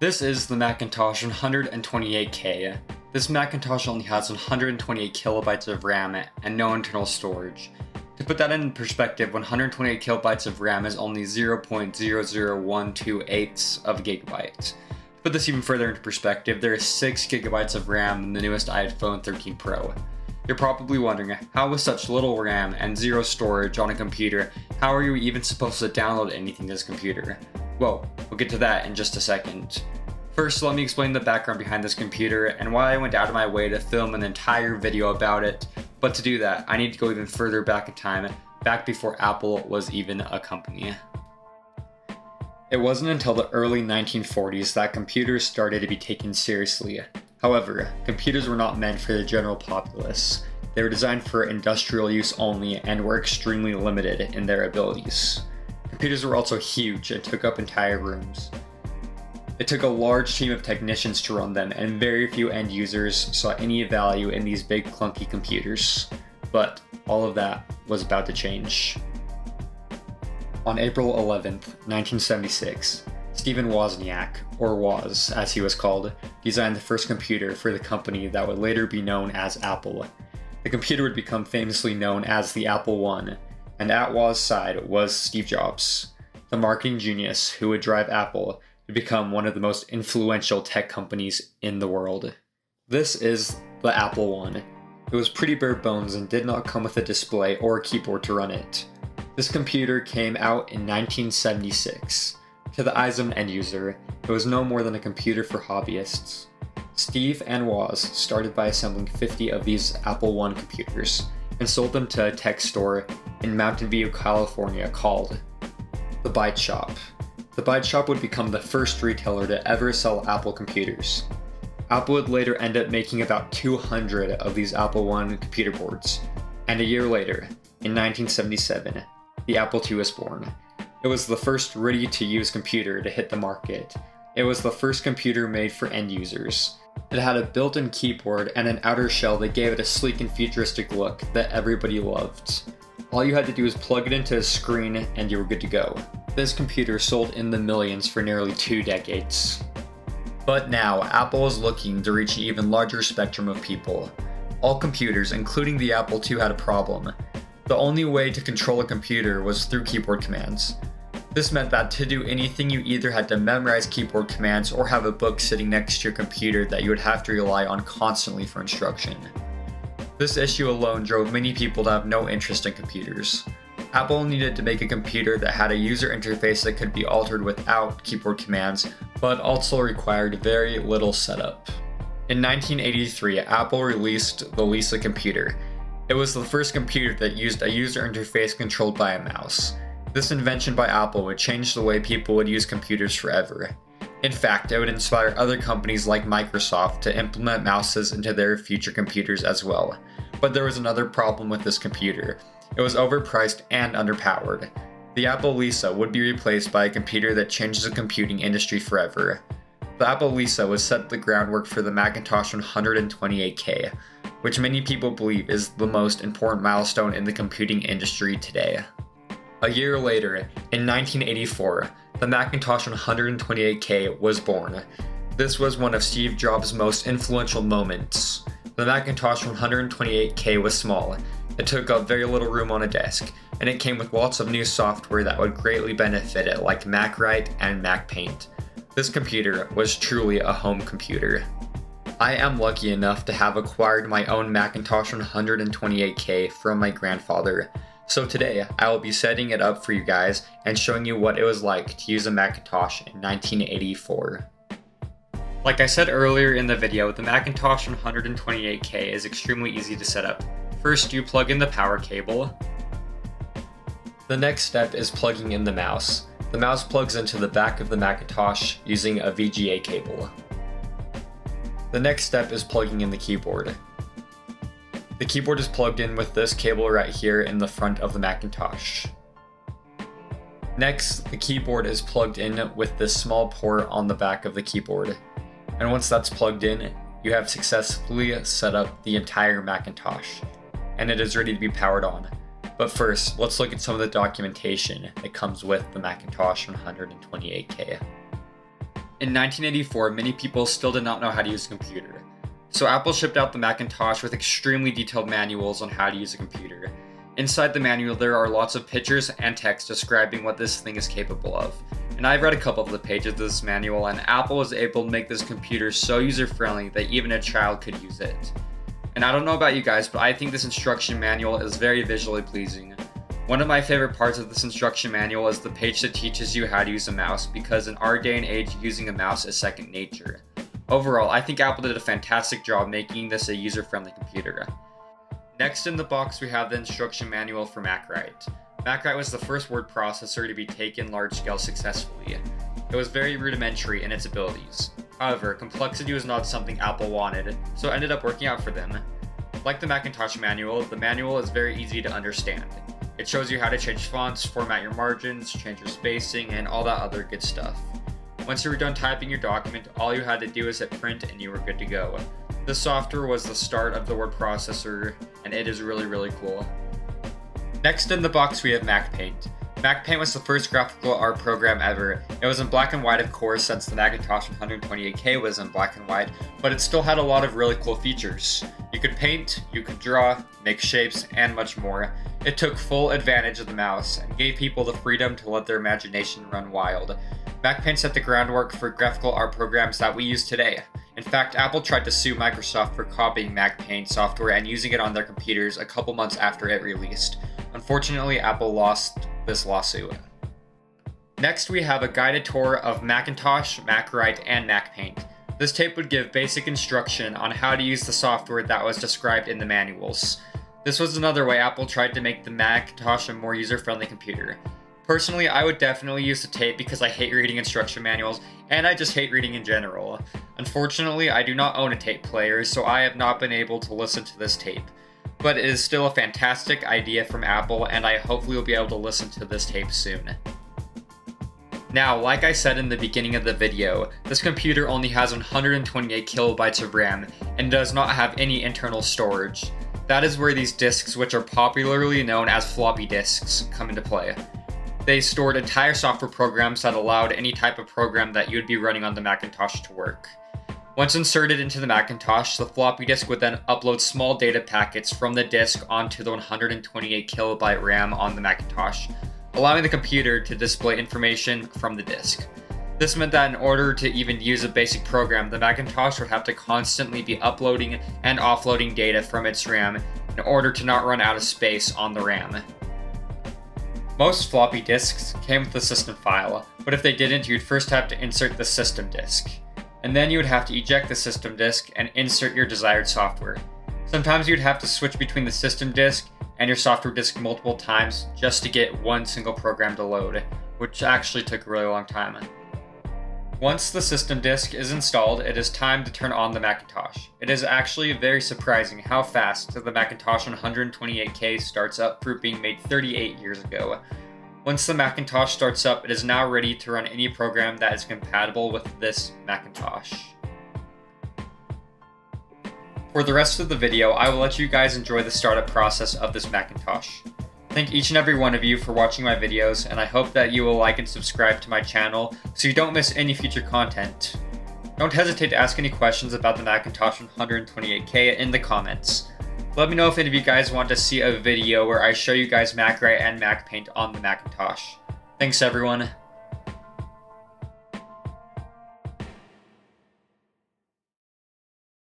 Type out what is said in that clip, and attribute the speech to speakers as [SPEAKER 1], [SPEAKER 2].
[SPEAKER 1] This is the Macintosh 128K. This Macintosh only has 128 kilobytes of RAM and no internal storage. To put that in perspective, 128 kilobytes of RAM is only 0.00128 of a gigabyte. To put this even further into perspective, there is 6 gigabytes of RAM in the newest iPhone 13 Pro. You're probably wondering, how with such little RAM and zero storage on a computer, how are you even supposed to download anything to this computer? Well, we'll get to that in just a second. First, let me explain the background behind this computer and why I went out of my way to film an entire video about it, but to do that, I need to go even further back in time, back before Apple was even a company. It wasn't until the early 1940s that computers started to be taken seriously. However, computers were not meant for the general populace. They were designed for industrial use only and were extremely limited in their abilities. Computers were also huge and took up entire rooms. It took a large team of technicians to run them, and very few end users saw any value in these big clunky computers. But all of that was about to change. On April 11th, 1976, Stephen Wozniak, or Woz as he was called, designed the first computer for the company that would later be known as Apple. The computer would become famously known as the Apple I, and at Woz's side was Steve Jobs, the marketing genius who would drive Apple to become one of the most influential tech companies in the world. This is the Apple One. It was pretty bare bones and did not come with a display or a keyboard to run it. This computer came out in 1976. To the eyes of an end user, it was no more than a computer for hobbyists. Steve and Woz started by assembling 50 of these Apple I computers and sold them to a tech store in Mountain View, California called The Byte Shop. The Byte Shop would become the first retailer to ever sell Apple computers. Apple would later end up making about 200 of these Apple I computer boards, and a year later, in 1977, the Apple II was born. It was the first ready to use computer to hit the market. It was the first computer made for end users. It had a built in keyboard and an outer shell that gave it a sleek and futuristic look that everybody loved. All you had to do was plug it into a screen and you were good to go. This computer sold in the millions for nearly two decades. But now, Apple is looking to reach an even larger spectrum of people. All computers, including the Apple II, had a problem. The only way to control a computer was through keyboard commands. This meant that to do anything, you either had to memorize keyboard commands or have a book sitting next to your computer that you would have to rely on constantly for instruction. This issue alone drove many people to have no interest in computers. Apple needed to make a computer that had a user interface that could be altered without keyboard commands, but also required very little setup. In 1983, Apple released the Lisa computer. It was the first computer that used a user interface controlled by a mouse. This invention by Apple would change the way people would use computers forever. In fact, it would inspire other companies like Microsoft to implement mouses into their future computers as well. But there was another problem with this computer. It was overpriced and underpowered. The Apple Lisa would be replaced by a computer that changes the computing industry forever. The Apple Lisa was set the groundwork for the Macintosh 128K, which many people believe is the most important milestone in the computing industry today. A year later, in 1984, the Macintosh 128K was born. This was one of Steve Jobs' most influential moments. The Macintosh 128K was small, it took up very little room on a desk, and it came with lots of new software that would greatly benefit it, like MacWrite and MacPaint. This computer was truly a home computer. I am lucky enough to have acquired my own Macintosh 128K from my grandfather, so today I will be setting it up for you guys and showing you what it was like to use a Macintosh in 1984. Like I said earlier in the video, the Macintosh 128K is extremely easy to set up. First, you plug in the power cable. The next step is plugging in the mouse. The mouse plugs into the back of the Macintosh using a VGA cable. The next step is plugging in the keyboard. The keyboard is plugged in with this cable right here in the front of the Macintosh. Next, the keyboard is plugged in with this small port on the back of the keyboard. And once that's plugged in, you have successfully set up the entire Macintosh and it is ready to be powered on. But first, let's look at some of the documentation that comes with the Macintosh 128K. In 1984, many people still did not know how to use a computer. So Apple shipped out the Macintosh with extremely detailed manuals on how to use a computer. Inside the manual, there are lots of pictures and text describing what this thing is capable of. And I've read a couple of the pages of this manual, and Apple was able to make this computer so user friendly that even a child could use it. And I don't know about you guys, but I think this instruction manual is very visually pleasing. One of my favorite parts of this instruction manual is the page that teaches you how to use a mouse, because in our day and age, using a mouse is second nature. Overall, I think Apple did a fantastic job making this a user-friendly computer. Next in the box, we have the instruction manual for MacWrite. MacWrite was the first word processor to be taken large-scale successfully. It was very rudimentary in its abilities. However, complexity was not something Apple wanted, so it ended up working out for them. Like the Macintosh manual, the manual is very easy to understand. It shows you how to change fonts, format your margins, change your spacing, and all that other good stuff. Once you were done typing your document, all you had to do was hit print and you were good to go. This software was the start of the word processor, and it is really, really cool. Next in the box we have MacPaint. MacPaint was the first graphical art program ever. It was in black and white of course since the Macintosh 128K was in black and white, but it still had a lot of really cool features. You could paint, you could draw, make shapes, and much more. It took full advantage of the mouse and gave people the freedom to let their imagination run wild. MacPaint set the groundwork for graphical art programs that we use today. In fact, Apple tried to sue Microsoft for copying MacPaint software and using it on their computers a couple months after it released. Unfortunately, Apple lost this lawsuit. Next, we have a guided tour of Macintosh, MacWrite, and MacPaint. This tape would give basic instruction on how to use the software that was described in the manuals. This was another way Apple tried to make the Macintosh a more user-friendly computer. Personally, I would definitely use the tape because I hate reading instruction manuals, and I just hate reading in general. Unfortunately, I do not own a tape player, so I have not been able to listen to this tape but it is still a fantastic idea from Apple, and I hopefully will be able to listen to this tape soon. Now, like I said in the beginning of the video, this computer only has 128 kilobytes of RAM and does not have any internal storage. That is where these disks, which are popularly known as floppy disks, come into play. They stored entire software programs that allowed any type of program that you would be running on the Macintosh to work. Once inserted into the Macintosh, the floppy disk would then upload small data packets from the disk onto the 128 kilobyte RAM on the Macintosh, allowing the computer to display information from the disk. This meant that in order to even use a basic program, the Macintosh would have to constantly be uploading and offloading data from its RAM in order to not run out of space on the RAM. Most floppy disks came with the system file, but if they didn't, you'd first have to insert the system disk and then you would have to eject the system disk and insert your desired software. Sometimes you'd have to switch between the system disk and your software disk multiple times just to get one single program to load, which actually took a really long time. Once the system disk is installed, it is time to turn on the Macintosh. It is actually very surprising how fast the Macintosh 128K starts up for being made 38 years ago. Once the Macintosh starts up, it is now ready to run any program that is compatible with this Macintosh. For the rest of the video, I will let you guys enjoy the startup process of this Macintosh. Thank each and every one of you for watching my videos, and I hope that you will like and subscribe to my channel so you don't miss any future content. Don't hesitate to ask any questions about the Macintosh 128K in the comments. Let me know if any of you guys want to see a video where I show you guys MacWrite and MacPaint on the Macintosh. Thanks everyone.